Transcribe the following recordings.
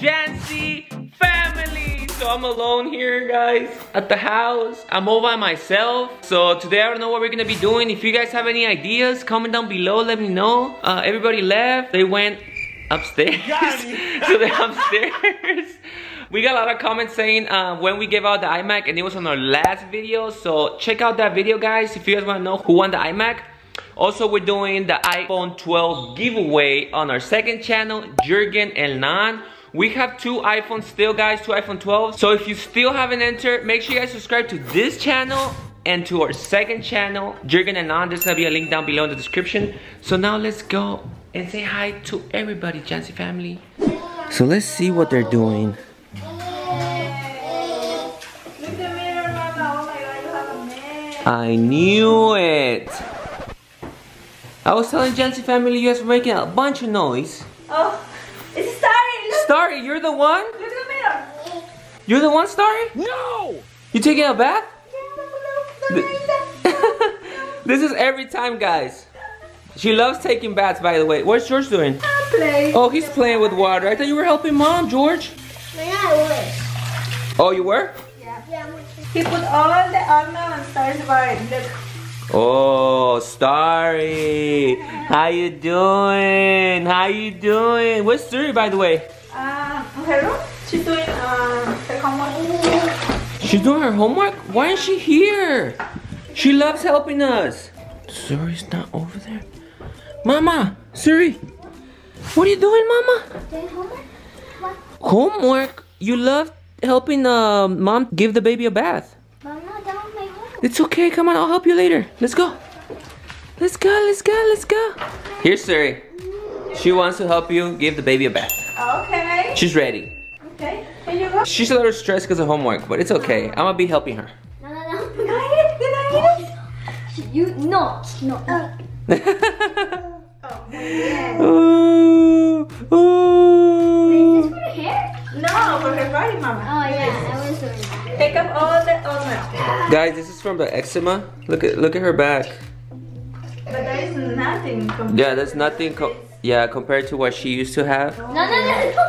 to Jancy Family. So I'm alone here, guys, at the house. I'm all by myself. So today I don't know what we're gonna be doing. If you guys have any ideas, comment down below, let me know. Uh, everybody left. They went upstairs. so they're upstairs. We got a lot of comments saying uh, when we gave out the iMac and it was on our last video. So check out that video, guys, if you guys wanna know who won the iMac. Also, we're doing the iPhone 12 giveaway on our second channel, Jurgen and Nan. We have two iPhones still, guys, two iPhone 12. So if you still haven't entered, make sure you guys subscribe to this channel and to our second channel, Jurgen and Nan. There's gonna be a link down below in the description. So now let's go and say hi to everybody, Jancy family. So let's see what they're doing. Look at the mirror, Mama. Oh my god, you have a man. I knew it. I was telling Jancy family you guys were making a bunch of noise. Oh, it's starry. Look, Starry, you're the one? look at the mirror. You're the one, Starry? No! You taking a bath? this is every time, guys. She loves taking baths, by the way. What's George doing? I Play. Oh, he's playing with water. I thought you were helping mom, George. Oh, you were? Yeah. He put all the almond on Star's body. Look. Oh, Starry. How you doing? How you doing? What's Starry, by the way? Um, her. She's doing um her homework. She's doing her homework? Why is she here? She loves helping us. Suri's not over there. Mama, Suri. What are you doing, Mama? Doing Homework? You love helping uh, mom give the baby a bath. Mama, don't make homework. It's okay, come on, I'll help you later. Let's go. Let's go, let's go, let's go. Here's Suri. She wants to help you give the baby a bath. Okay. She's ready. Okay. Here you go. She's a little stressed because of homework, but it's okay. Uh-huh. I'm gonna be helping her. No, no, no. Can I Good night. Good night. You no no. Uh. Oh my god. ooh, Is ooh. this for the hair? No, for her body, Mama. Oh yeah, I was doing that. Take up all the almond. Guys, this is from the eczema. Look at look at her back. But there is nothing. Yeah, that's to nothing. Co yeah, compared to what she used to have. No no no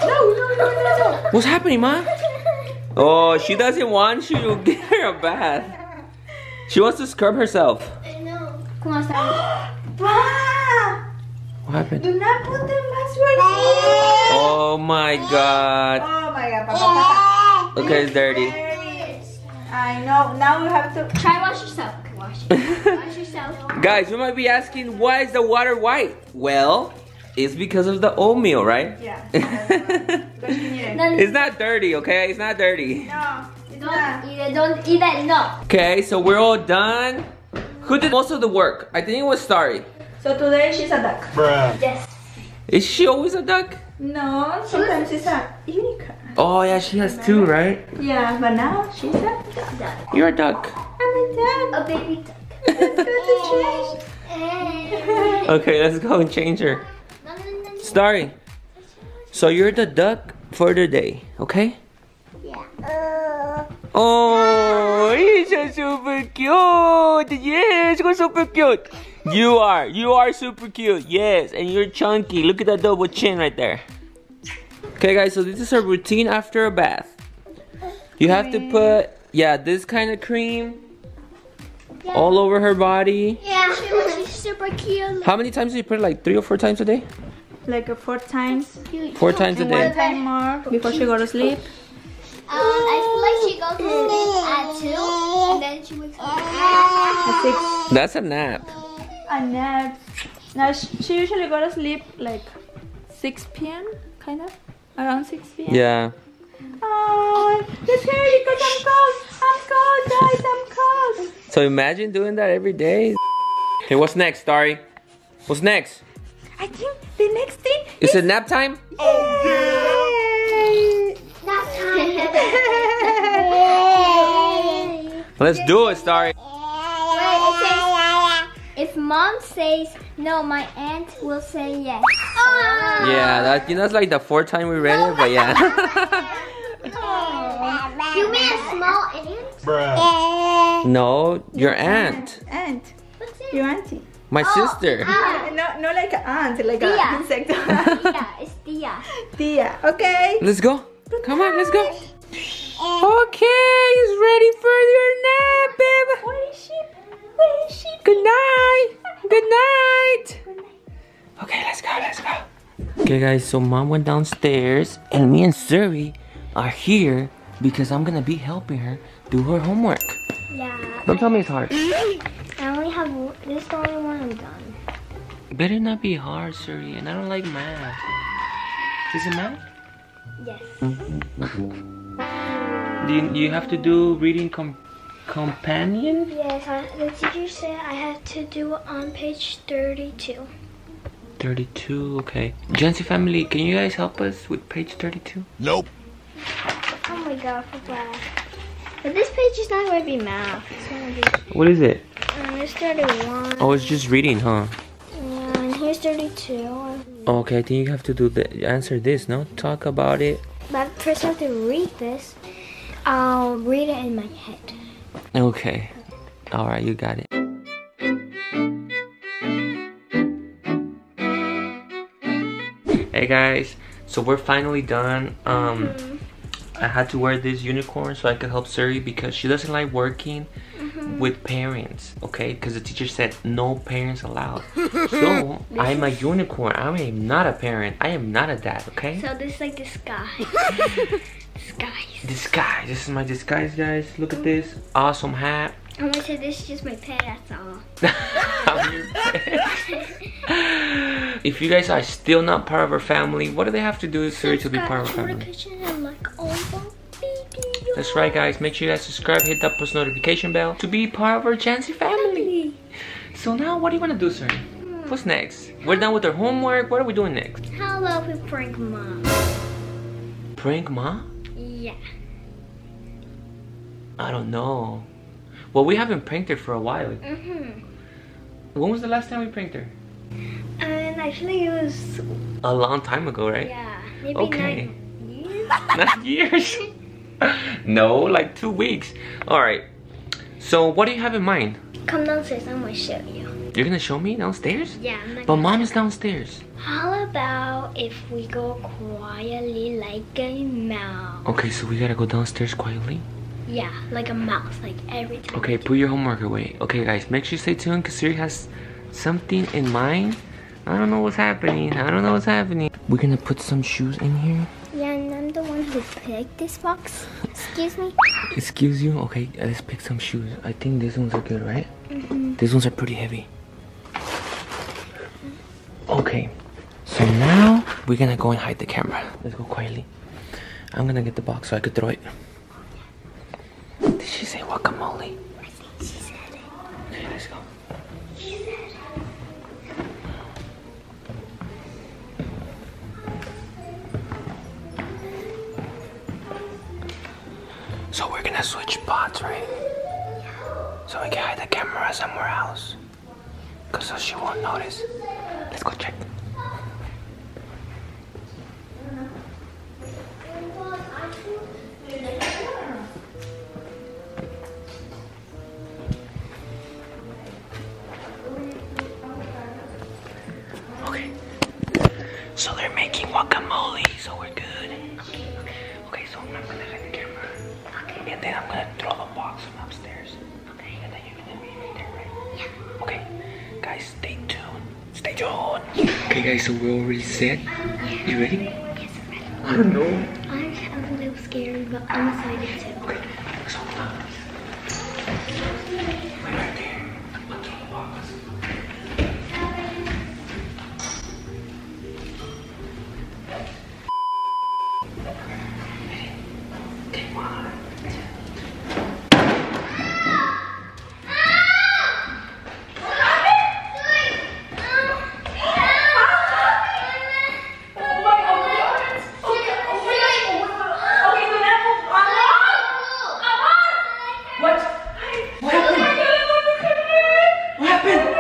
no no no no. What's happening, mom? Oh, she doesn't want you to give her a bath. She wants to scrub herself. I know. Come on, stop. What happened? Do not put the password here. Oh my god. Oh my god, Papa, Papa. Look, it's dirty. I know. Now we have to. Try wash yourself. Wash it. Wash yourself. Guys, you might be asking, why is the water white? Well, it's because of the oatmeal, right? Yeah. But you need it. No, it's not dirty, okay? It's not dirty. No, it's don't not. eat it. Don't eat it. No. Okay, so we're all done. Who did most of the work? I think it was Starry. So today she's a duck. Yes. Is she always a duck? No, sometimes she's a unicorn. Oh yeah, she has two, right? Yeah, but now she's a duck. Duck. You're a duck. I'm a duck. A baby duck. Let's go to change. Okay, let's go and change her. Starry. So you're the duck for the day, okay? Yeah. Oh, he's so super cute. Yes, you're super cute. You are. You are super cute. Yes, and you're chunky. Look at that double chin right there. Okay, guys, so this is her routine after a bath. You have to put, yeah, this kind of cream all over her body. Yeah. She was super cute. How many times do you put it? Like three or four times a day? Like four times. Four times a day. One time more before she go to sleep. Um, I feel like she goes to sleep at two, and then she wakes up at At six. That's a nap. A nap. Now she usually go to sleep like 6 p.m. kind of around 6 p.m. Yeah. Oh, it's scary because I'm cold. I'm cold, guys. I'm cold. So imagine doing that every day. Okay, what's next, Starry? What's next? I think the next thing Is it nap time? Oh, Yay! Nap time. Let's do it, Starry. Wait, it says, if mom says no, my aunt will say yes. Yeah, that, you know, that's like the fourth time we read it, but yeah. You mean a small ant? no, your aunt. Aunt. What's it? Your auntie. My Oh, sister. Ah, No, no like an ant, like Tia. an insect. Tia, it's Tia. Tia. Okay. Let's go. Come on, let's go. Okay, he's ready for your nap, babe. Where is she? Where is she? Good night. Good night. Okay, let's go, let's go. Okay, guys, so mom went downstairs, and me and Suri are here because I'm gonna be helping her do her homework. Yeah. Don't tell me it's hard. I only have. This is the only one I'm done. Better not be hard, Suri, and I don't like math. Is it math? Yes. Do you, you have to do reading com companion? Yes, I, the teacher said I had to do it on page 32. 32, okay. Jancy family, can you guys help us with page 32? Nope. Oh my god, I forgot. But this page is not going to be math. It's going to be. What is it? Um, it's 31. Oh, it's just reading, huh? Yeah, and here's 32. Okay, I think you have to do the answer this, no? Talk about it. But first, I have to read this. I'll read it in my head. Okay. Alright, you got it. Hey guys, so we're finally done. Um I had to wear this unicorn so I could help Suri because she doesn't like working with parents, okay? Because the teacher said no parents allowed. So I'm a unicorn. I am not a parent. I am not a dad, okay? So this is like the sky. Skies. Disguise. This is my disguise, guys. Look at this. Awesome hat. I'm gonna say this is just my pet, that's all. I'm your pet. if you guys are still not part of our family, what do they have to do Suri, to be part of our family? Notification and like all the video. That's right, guys. Make sure you guys subscribe, hit that post notification bell to be part of our Jancy family. So now, what do you want to do, Suri? What's next? We're done with our homework. What are we doing next? How about we prank mom? Prank ma? Yeah. I don't know. Well, we haven't pranked her for a while. Mm-hmm. When was the last time we pranked her? And actually it was A long time ago, right? yeah, maybe Okay. nine years. Not years. no, like two weeks. All right. So, what do you have in mind? Come downstairs, I'm gonna show you. You're gonna show me downstairs? Yeah, But mom is downstairs. How about if we go quietly like a mouse? Okay, so we gotta go downstairs quietly. Yeah, like a mouse, like every time. Okay, put your homework away. Okay, guys, make sure you stay tuned because Suri has something in mind. I don't know what's happening. I don't know what's happening. We're gonna put some shoes in here. Yeah, and I'm the one who picked this box. Excuse me. Excuse you? Okay, let's pick some shoes. I think these ones are good, right? Mhm. These ones are pretty heavy. Okay, so now we're gonna go and hide the camera. Let's go quietly. I'm gonna get the box so I could throw it. So we're gonna switch spots, right? So we can hide the camera somewhere else. Cause so she won't notice. Let's go check. Okay. So they're making guacamole, so we're good. Okay, so I'm gonna hide the camera. Okay. And then I'm gonna throw the box from upstairs. Okay. And then you're gonna be right there, right? Yeah. Okay. Guys, stay tuned. Stay tuned. Okay guys, so we're already set. You ready? Yes, I'm ready. I don't know. I'm, I'm a little scared, but I'm excited too. Okay. So uh, wait right there. I'll throw the box. Okay, one, What? What happened?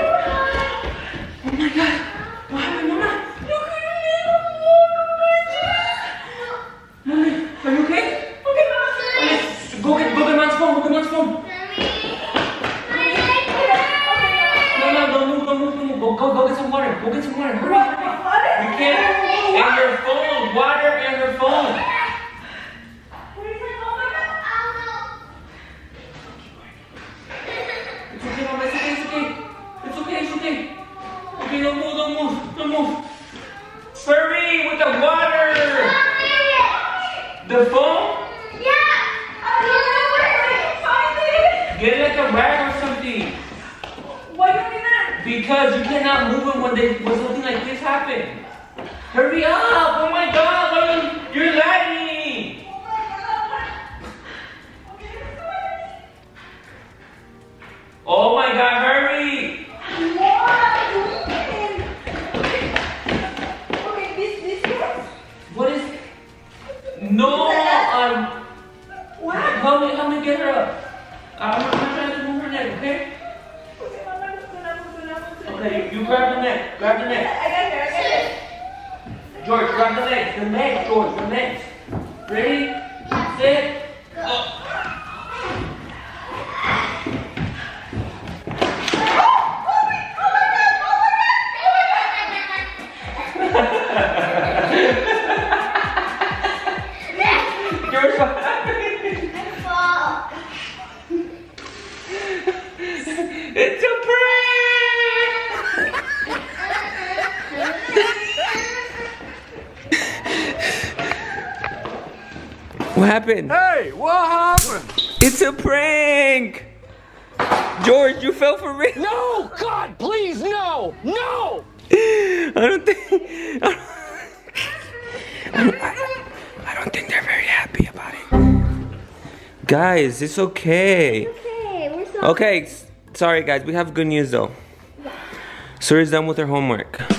go, go get some water. Go get some water. Hurry, hurry. You can't. And your phone. Water and your phone. It's okay, Mama. It's okay. It's okay. It's okay. It's okay. Okay, don't move. Don't move. Don't move. Hurry with the water. The phone. Yeah. Get like a rag or something. Why do you that? Because you cannot move it when they when something like this happens. Hurry up! Oh my god, are you, you're lagging! Oh my god, hurry! Happened? Hey, what happened? It's a prank! George, you fell for real. No, God, please, no, no! I don't think. I don't, I I don't think they're very happy about it. Guys, it's okay. Okay, we're so Okay, sorry guys, we have good news though. Yeah. Suri's done with her homework.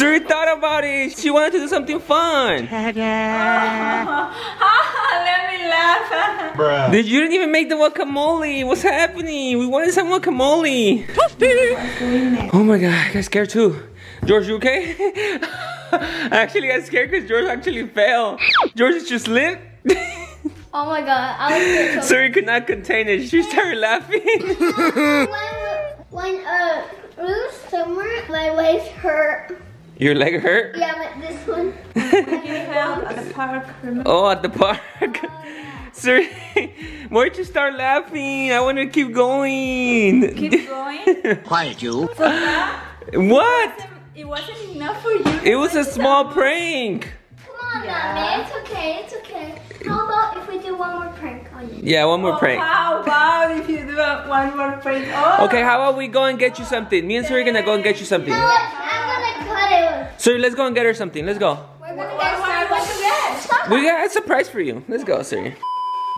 Suri thought about it. She wanted to do something fun. Let me laugh. Bruh. Did you didn't even make the guacamole? What's happening? We wanted some guacamole. Oh my god, I got scared too. George, you okay? I actually got scared because George actually fell. George is just limp. Oh my god, I was scared so Suri could not contain it. She started laughing. when, when uh lose summer, my legs hurt. Your leg hurt? Yeah, but this one. You fell at the park. Remember? Oh, at the park. Oh, Suri, why'd you start laughing? I want to keep going. Keep going. Quiet, you. So that what? it wasn't enough for you. It was a small prank. Come on, Yeah. mommy, it's okay, it's okay. How about if we do one more prank on you? Yeah, one more Oh, prank. How about if you do one more prank? Oh. Okay, how about we go and get you something? Me and Suri are gonna go and get you something. No, I'm cut it. Suri, let's go and get her something. Let's go. We're gonna get what, what you get? We got a surprise for you. Let's go, Suri.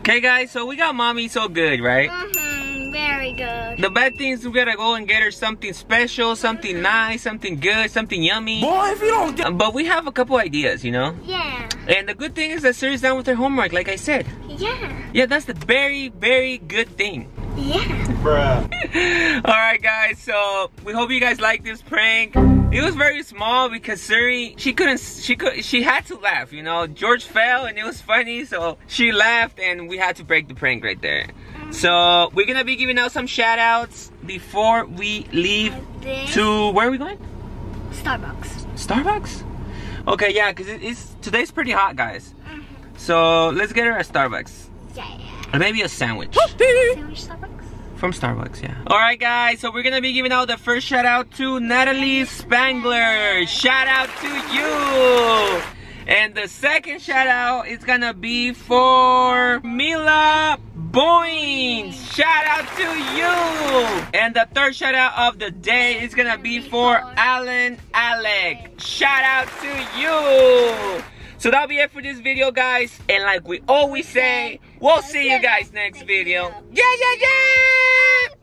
Okay, guys, so we got mommy so good, right? Mm-hmm, very good. The bad thing is we gotta go and get her something special, something nice, something good, something yummy. Boy, if you don't get But we have a couple ideas, you know? Yeah, And the good thing is that Suri's done with her homework, like I said. yeah, Yeah, that's the very, very good thing. Yeah. Bruh. Alright guys, so we hope you guys like this prank. It was very small because Suri, she couldn't, she could, she had to laugh, you know. George fell and it was funny, so she laughed and we had to break the prank right there. So we're gonna be giving out some shout outs before we leave to, where are we going? Starbucks. Starbucks? Okay, yeah, cause it, it's, today's pretty hot guys. Mm-hmm. So let's get her at Starbucks. Yeah, Or maybe a sandwich. Sandwich Starbucks. From Starbucks, yeah. Alright guys, so we're gonna be giving out the first shout out to Natalie Spangler. Shout out to you! And the second shout out is gonna be for Mila Boynes. Shout out to you! And the third shout out of the day is gonna be for Alan Alec. Shout out to you! So that'll be it for this video, guys. And like we always say, we'll see you guys next video. Yeah, yeah, yeah!